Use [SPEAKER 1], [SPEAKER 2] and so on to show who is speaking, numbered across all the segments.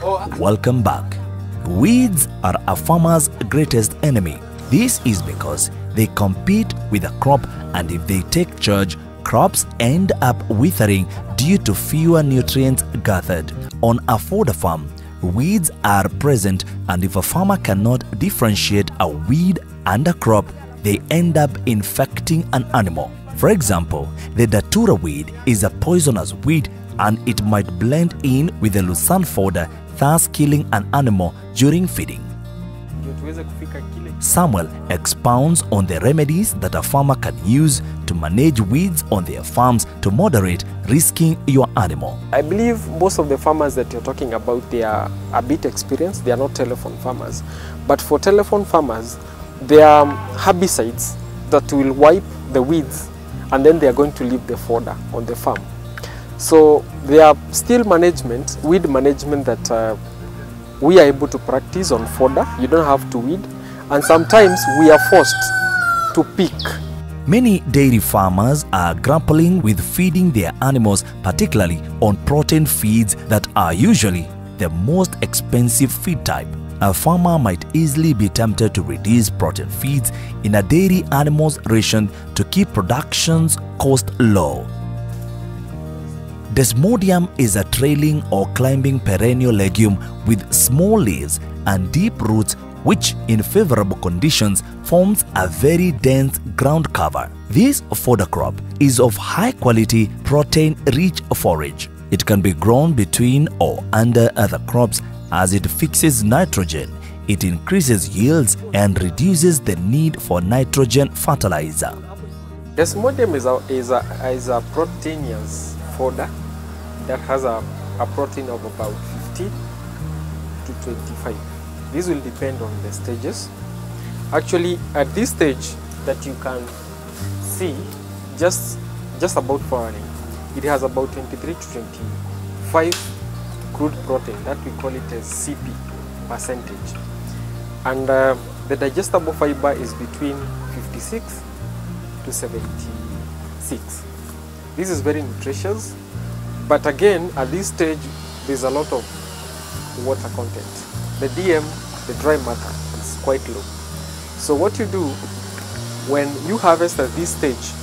[SPEAKER 1] Welcome back. Weeds are a farmer's greatest enemy. This is because they compete with the crop and if they take charge, crops end up withering due to fewer nutrients gathered. On a fodder farm, weeds are present and if a farmer cannot differentiate a weed and a crop, they end up infecting an animal. For example, the datura weed is a poisonous weed and it might blend in with the lucerne fodder, thus killing an animal during feeding. Samuel expounds on the remedies that a farmer can use to manage weeds on their farms to moderate risking your animal.
[SPEAKER 2] I believe most of the farmers that you're talking about, they are a bit experienced. They are not telephone farmers. But for telephone farmers, there are herbicides that will wipe the weeds and then they are going to leave the fodder on the farm. So there are still management, weed management that uh, we are able to practice on fodder. You don't have to weed. And sometimes we are forced to pick
[SPEAKER 1] Many dairy farmers are grappling with feeding their animals, particularly on protein feeds that are usually the most expensive feed type. A farmer might easily be tempted to reduce protein feeds in a dairy animal's ration to keep production's cost low. Desmodium is a trailing or climbing perennial legume with small leaves and deep roots which in favorable conditions forms a very dense ground cover. This fodder crop is of high quality protein rich forage. It can be grown between or under other crops as it fixes nitrogen. It increases yields and reduces the need for nitrogen fertilizer.
[SPEAKER 2] Desmodium is a, is a, is a proteinous fodder that has a, a protein of about 50 to 25. This will depend on the stages. Actually, at this stage that you can see, just, just about flowering, it has about 23 to 25 crude protein, that we call it as CP percentage. And uh, the digestible fiber is between 56 to 76. This is very nutritious, but again, at this stage, there's a lot of water content. The DM, the dry matter, is quite low. So what you do when you harvest at this stage,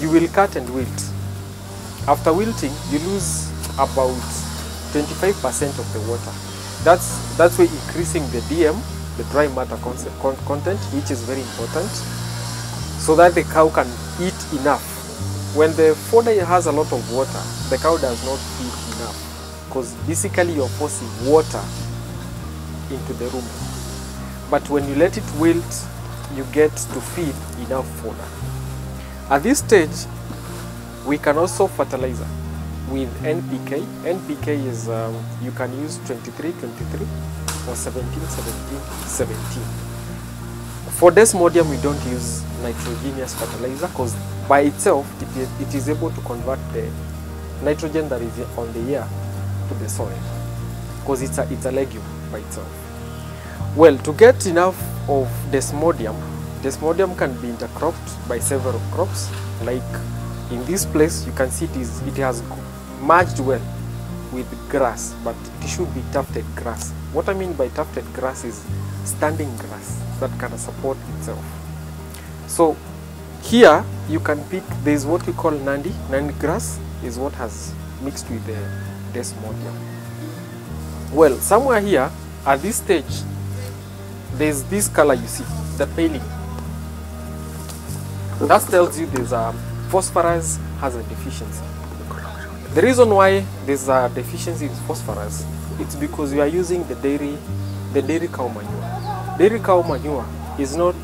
[SPEAKER 2] you will cut and wilt. After wilting, you lose about 25% of the water. That's that's why increasing the DM, the dry matter con- content, which is very important, so that the cow can eat enough. When the fodder has a lot of water, the cow does not feed enough because basically you're forcing water into the rumen. But when you let it wilt, you get to feed enough fodder. At this stage, we can also fertilizer with NPK. NPK is um, you can use 23, 23 or 17, 17, 17. For desmodium, we don't use nitrogenous fertilizer because by itself, it is, it is able to convert the nitrogen that is on the air to the soil because it's a, it's a legume by itself. Well, to get enough of desmodium, desmodium can be intercropped by several crops. Like in this place, you can see it, is, it has merged well with grass, but it should be tufted grass. What I mean by tufted grass is standing grass that can support itself. So here you can pick, there is what we call nandi. Nandi grass is what has mixed with the desmodium. Well, somewhere here at this stage, there's this color you see, the paling. That tells you there's a phosphorus has a deficiency. The reason why there's a deficiency in phosphorus, it's because we are using the dairy, the dairy cow manure. Dairy cow manure is not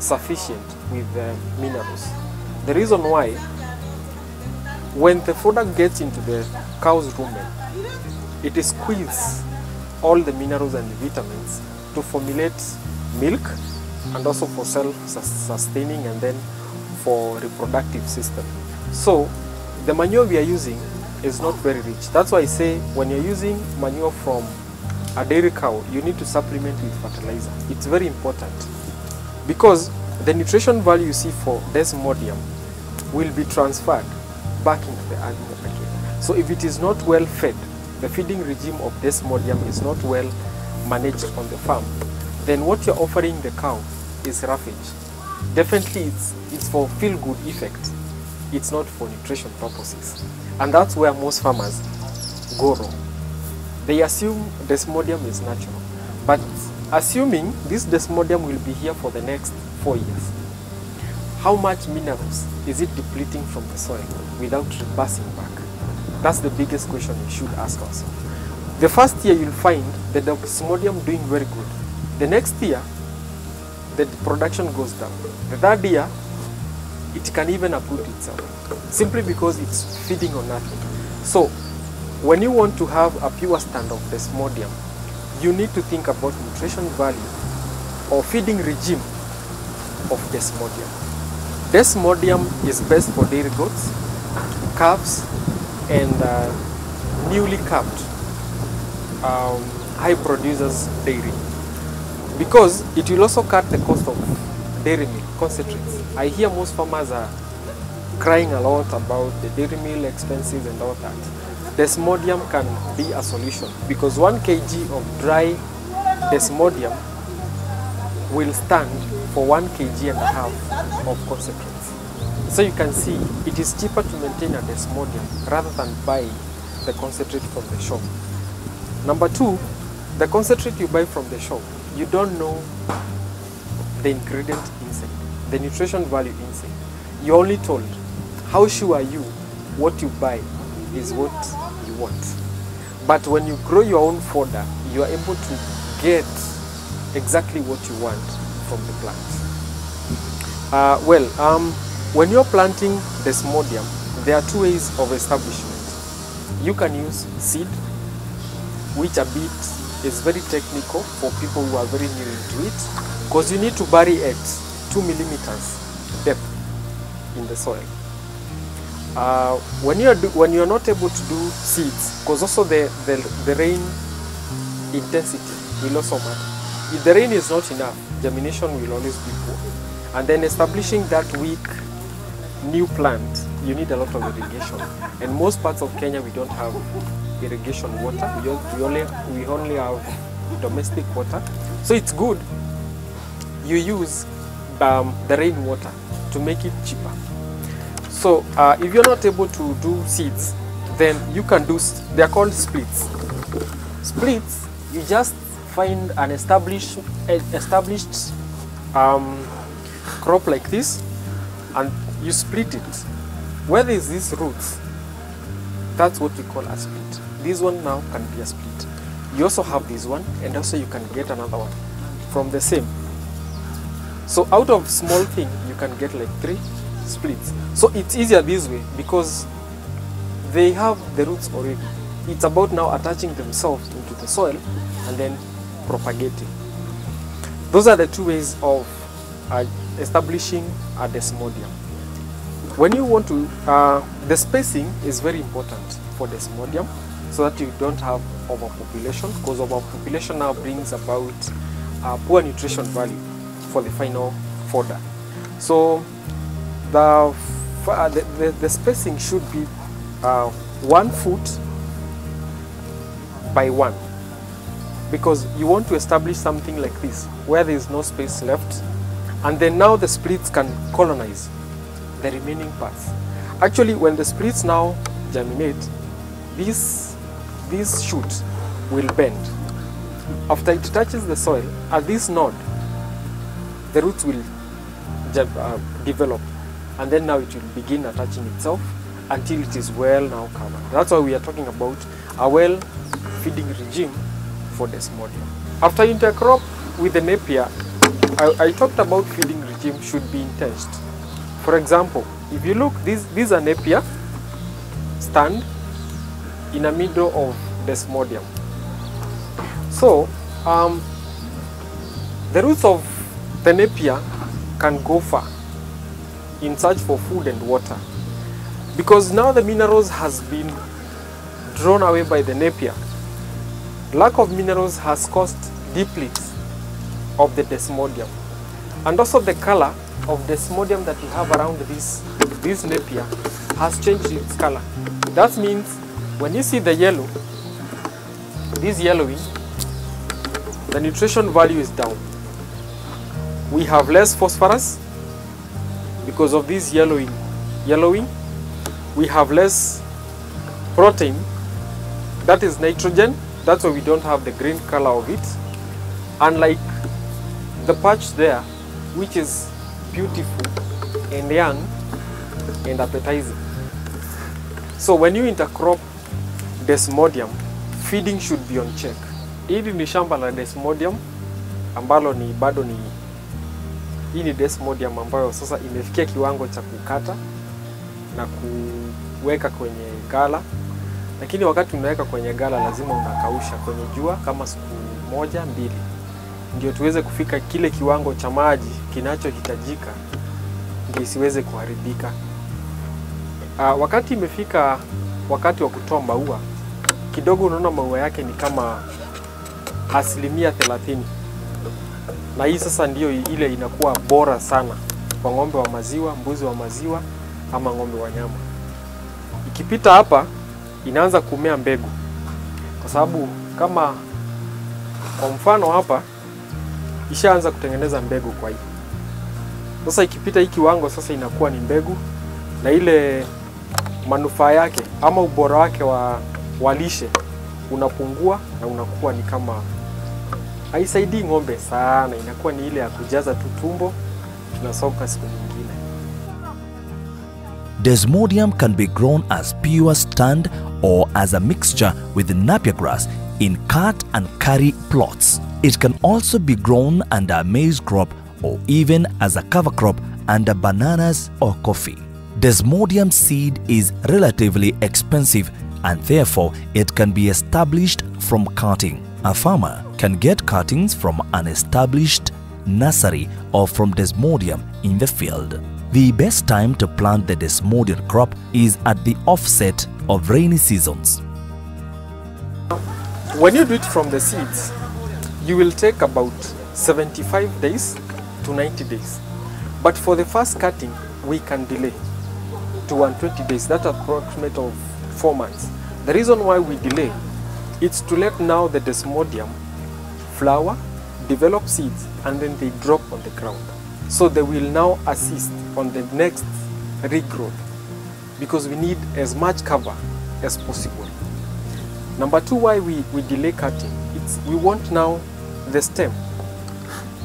[SPEAKER 2] sufficient with uh, minerals. The reason why, when the fodder gets into the cow's rumen, it squeezes all the minerals and the vitamins to formulate milk and also for self-sustaining and then for reproductive system. So the manure we are using is not very rich. That's why I say when you're using manure from a dairy cow, you need to supplement with fertilizer. It's very important because the nutrition value you see for desmodium will be transferred back into the animal again. So if it is not well fed, the feeding regime of desmodium is not well managed on the farm, then what you're offering the cow is roughage. Definitely it's, it's for feel-good effect. It's not for nutrition purposes. And that's where most farmers go wrong. They assume desmodium is natural. But assuming this desmodium will be here for the next four years, how much minerals is it depleting from the soil without reversing back? That's the biggest question we should ask ourselves. The first year you'll find the desmodium doing very good. The next year, the production goes down. The third year, it can even uproot itself, simply because it's feeding on nothing. So, when you want to have a pure stand of desmodium, you need to think about nutrition value or feeding regime of desmodium. Desmodium is best for dairy goats, calves, and uh, newly calved um, high producers dairy because it will also cut the cost of dairy milk concentrates. I hear most farmers are crying a lot about the dairy meal expenses and all that. Desmodium can be a solution because 1 kg of dry desmodium will stand for 1 kg and a half of concentrates. So you can see it is cheaper to maintain a desmodium rather than buy the concentrate from the shop. Number two, the concentrate you buy from the shop, you don't know the ingredient inside, the nutrition value inside. You're only told. How sure are you what you buy is what want? But when you grow your own fodder, you are able to get exactly what you want from the plant. Uh, well, um, when you're planting desmodium, there are two ways of establishment. You can use seed, which a bit is very technical for people who are very new into it, because you need to bury at two millimeters depth in the soil. Uh, when you are do, when you are not able to do seeds, because also the, the the rain intensity will also matter. If the rain is not enough, germination will always be poor. And then establishing that weak new plant, you need a lot of irrigation. And most parts of Kenya, we don't have irrigation water. We, we only we only have domestic water. So it's good you use um, the rainwater to make it cheaper. So uh, if you're not able to do seeds, then you can do, they are called splits. Splits, you just find an established, established um, crop like this and you split it. Where is these roots, that's what we call a split. This one now can be a split. You also have this one and also you can get another one from the same. So out of small thing, you can get like three splits. So it's easier this way because they have the roots already. It's about now attaching themselves into the soil and then propagating. Those are the two ways of uh, establishing a desmodium. When you want to, uh, the spacing is very important for desmodium so that you don't have overpopulation because overpopulation now brings about uh, poor nutrition value for the final fodder. So the, uh, the, the, the spacing should be uh, one foot by one because you want to establish something like this where there is no space left and then now the splits can colonize the remaining parts. Actually when the splits now germinate this, this shoot will bend. After it touches the soil at this node the roots will uh, develop and then now it will begin attaching itself until it is well now covered. That's why we are talking about a well feeding regime for desmodium. After intercrop with the napier, I, I talked about feeding regime should be intense. For example, if you look, these, these are napier stand in the middle of desmodium. So, um, the roots of the napier can go far in search for food and water because now the minerals has been drawn away by the napier. Lack of minerals has caused deep leaks of the desmodium and also the color of desmodium that we have around this, this napier has changed its color. That means when you see the yellow, this yellowing, the nutrition value is down. We have less phosphorus because of this yellowing. Yellowing, we have less protein. That is nitrogen. That's why we don't have the green color of it. Unlike the patch there, which is beautiful and young and appetizing. So when you intercrop desmodium, feeding should be on check. Hili ni shamba la desmodium ambalo ni bado ni hii ni desmodium ambayo sasa imefikia kiwango cha kukata na kuweka kwenye gala, lakini wakati unaweka kwenye gala lazima unakausha kwenye jua kama siku moja mbili, ndio tuweze kufika kile kiwango cha maji kinachohitajika ndio isiweze kuharibika. Aa, wakati imefika wakati wa kutoa maua kidogo, unaona maua yake ni kama asilimia thelathini, na hii sasa ndiyo ile inakuwa bora sana kwa ng'ombe wa maziwa, mbuzi wa maziwa ama ng'ombe wa nyama. Ikipita hapa inaanza kumea mbegu, kwa sababu kama kwa mfano hapa ishaanza kutengeneza mbegu kwa hii sasa ikipita hii kiwango sasa inakuwa ni mbegu na ile manufaa yake ama ubora wake wa, walishe unapungua na unakuwa ni kama haisaidii ng'ombe sana, inakuwa ni ile ya kujaza tu tumbo, siku nyingine.
[SPEAKER 1] Desmodium can be grown as pure stand or as a mixture with napier grass in cut and carry plots. It can also be grown under a maize crop or even as a cover crop under bananas or coffee. Desmodium seed is relatively expensive and therefore it can be established from cutting. A farmer can get cuttings from an established nursery or from Desmodium in the field. The best time to plant the Desmodium crop is at the offset of rainy seasons.
[SPEAKER 2] When you do it from the seeds, you will take about 75 days to 90 days. But for the first cutting, we can delay to 120 days. That's approximate of four months. The reason why we delay, it's to let now the desmodium flower, develop seeds, and then they drop on the ground. So they will now assist on the next regrowth because we need as much cover as possible. Number two, why we, we delay cutting, it's we want now the stem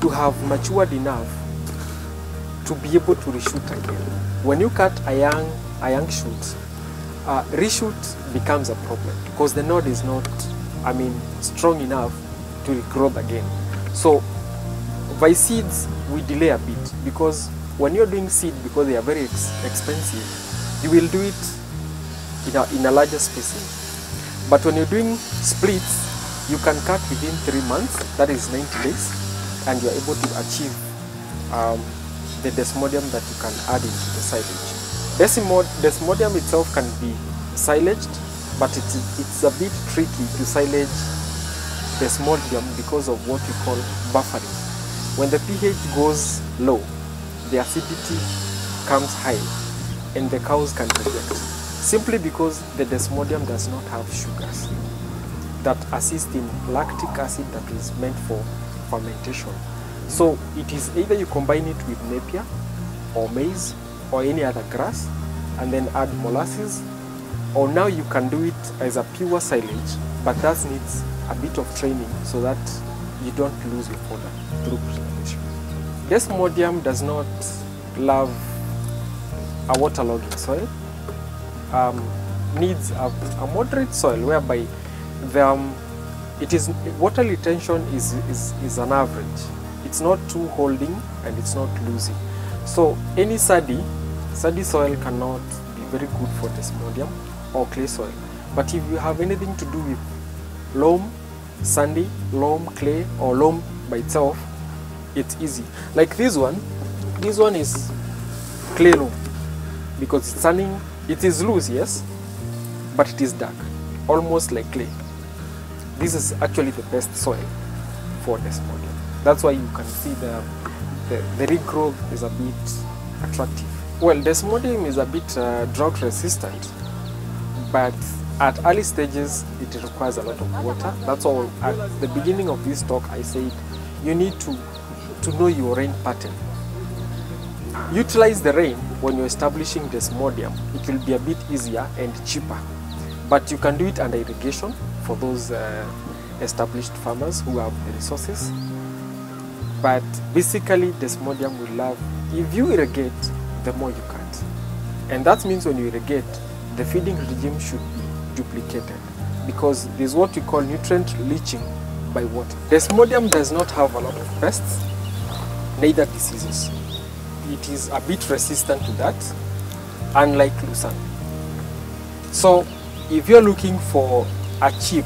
[SPEAKER 2] to have matured enough to be able to reshoot again. When you cut a young, a young shoot, uh, reshoot becomes a problem because the node is not, I mean, strong enough to regrowth again. So by seeds, we delay a bit because when you're doing seed, because they are very ex expensive, you will do it in a, in a larger spacing. But when you're doing splits, you can cut within three months, that is 90 days, and you're able to achieve um, the desmodium that you can add into the silage. Desmod desmodium itself can be silaged, but it's, it's a bit tricky to silage desmodium because of what we call buffering. When the pH goes low, the acidity comes high and the cows can reject simply because the desmodium does not have sugars that assist in lactic acid that is meant for fermentation. So it is either you combine it with napier or maize or any other grass and then add molasses or now you can do it as a pure silage but that needs a bit of training so that you don't lose your fodder through preservation. Desmodium does not love a waterlogging soil. Um, needs a, a moderate soil whereby the, um, it is water retention is, is, is an average. It's not too holding and it's not losing. So any sandy, sandy soil cannot be very good for desmodium or clay soil. But if you have anything to do with loam, sandy, loam, clay, or loam by itself, it's easy. Like this one, this one is clay loam because it's sunning, it is loose, yes, but it is dark, almost like clay. This is actually the best soil for desmodium. That's why you can see the, the, the regrowth is a bit attractive. Well, desmodium is a bit uh, drought resistant, but At early stages, it requires a lot of water. That's all. At the beginning of this talk, I said you need to, to know your rain pattern. Utilize the rain when you're establishing desmodium. It will be a bit easier and cheaper. But you can do it under irrigation for those uh, established farmers who have the resources. But basically, desmodium will love, if you irrigate, the more you cut. And that means when you irrigate, the feeding regime should duplicated because there's what we call nutrient leaching by water. Desmodium does not have a lot of pests, neither diseases. It is a bit resistant to that, unlike Lucerne. So, if you're looking for a cheap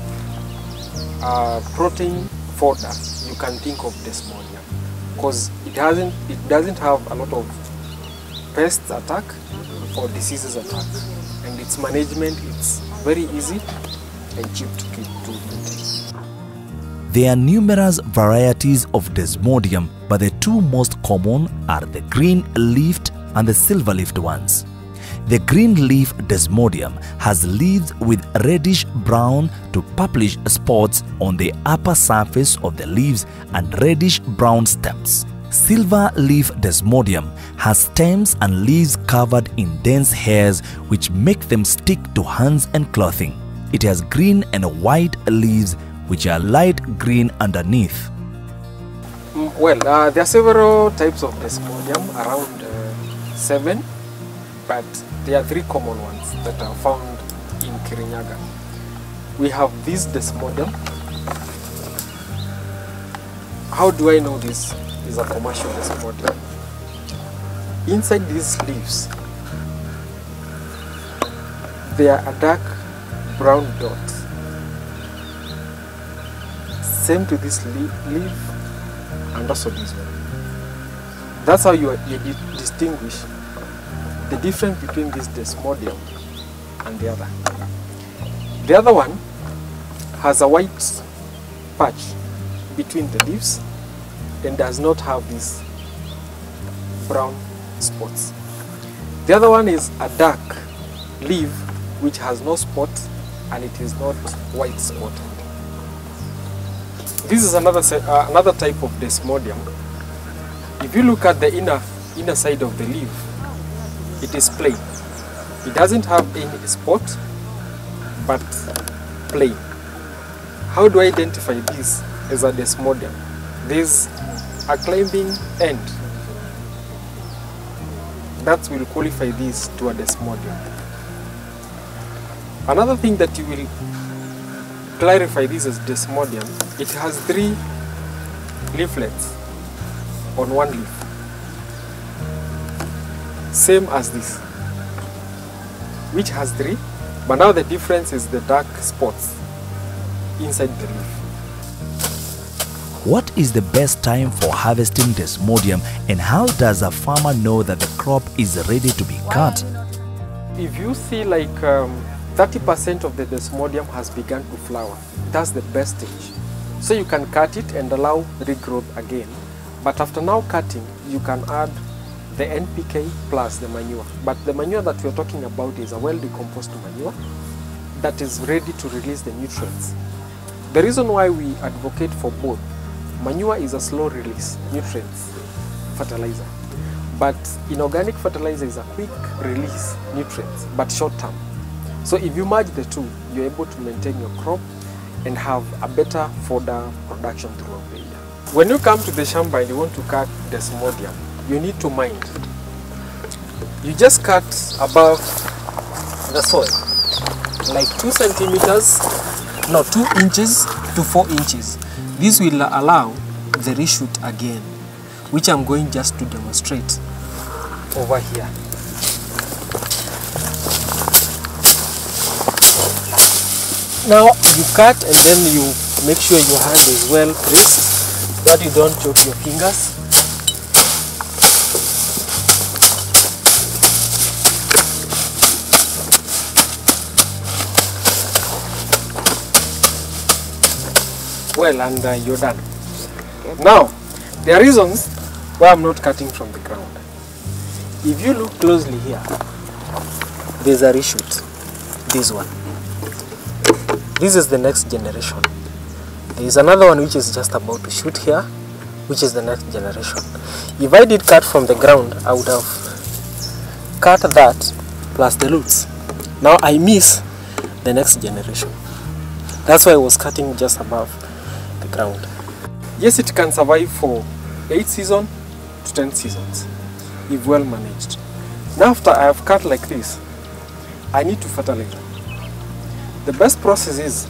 [SPEAKER 2] uh, protein fodder, you can think of Desmodium because it hasn't, it doesn't have a lot of pests attack or diseases attack, and its management it's very easy and cheap to keep to maintain.
[SPEAKER 1] There are numerous varieties of desmodium, but the two most common are the green-leafed and the silver-leafed ones. The green-leaf desmodium has leaves with reddish-brown to purplish spots on the upper surface of the leaves and reddish-brown stems. Silver-leaf desmodium has stems and leaves covered in dense hairs which make them stick to hands and clothing. It has green and white leaves which are light green underneath.
[SPEAKER 2] Well, uh, there are several types of desmodium, around uh, seven, but there are three common ones that are found in Kirinyaga. We have this desmodium. How do I know this is a commercial desmodium? Inside these leaves, there are dark brown dot. Same to this leaf, leaf and also this one. That's how you, you distinguish the difference between this desmodium and the other. The other one has a white patch between the leaves and does not have these brown spots. The other one is a dark leaf which has no spot and it is not white spotted. This is another uh, another type of desmodium. If you look at the inner inner side of the leaf, it is plain. It doesn't have any spot, but plain. How do I identify this as a desmodium? There's a climbing end. That will qualify this to a desmodium. Another thing that you will clarify this as desmodium, it has three leaflets on one leaf. Same as this, which has three, but now the difference is the dark spots inside the leaf.
[SPEAKER 1] Is the best time for harvesting desmodium and how does a farmer know that the crop is ready to be cut?
[SPEAKER 2] If you see like um, 30% of the desmodium has begun to flower, that's the best stage. So you can cut it and allow regrowth again. But after now cutting, you can add the NPK plus the manure. But the manure that we're talking about is a well decomposed manure that is ready to release the nutrients. The reason why we advocate for both, manure is a slow release nutrients fertilizer. But inorganic fertilizer is a quick release nutrients, but short term. So if you merge the two, you're able to maintain your crop and have a better fodder production throughout the year. When you come to the shamba and you want to cut desmodium, you need to mind. You just cut above the soil, like two centimeters, no, two inches to four inches. This will allow the reshoot again, which I'm going just to demonstrate over here. Now you cut and then you make sure your hand is well greased, that you don't choke your fingers. Well, and uh, you're done. Now, there are reasons why I'm not cutting from the ground. If you look closely here, there's a reshoot, this one.
[SPEAKER 3] this is the next generation. There is another one which is just about to shoot here, which is the next generation. If I did cut from the ground, I would have cut that plus the roots. Now I miss the next generation. That's why I was cutting just above the ground.
[SPEAKER 2] Yes, it can survive for 8 seasons to 10 seasons if well managed. Now after I have cut like this, I need to fertilize. The best process is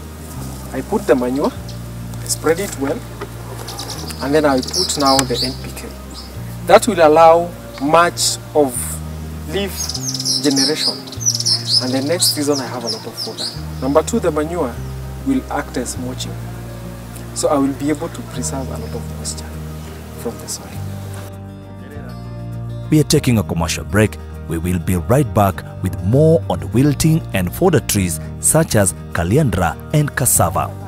[SPEAKER 2] I put the manure, I spread it well, and then I put now the NPK. That will allow much of leaf generation and the next season I have a lot of fodder. Number two, the manure will act as mulching. So I will be able to preserve a lot of moisture from the soil.
[SPEAKER 1] We are taking a commercial break. We will be right back with more on wilting and fodder trees such as calliandra and cassava.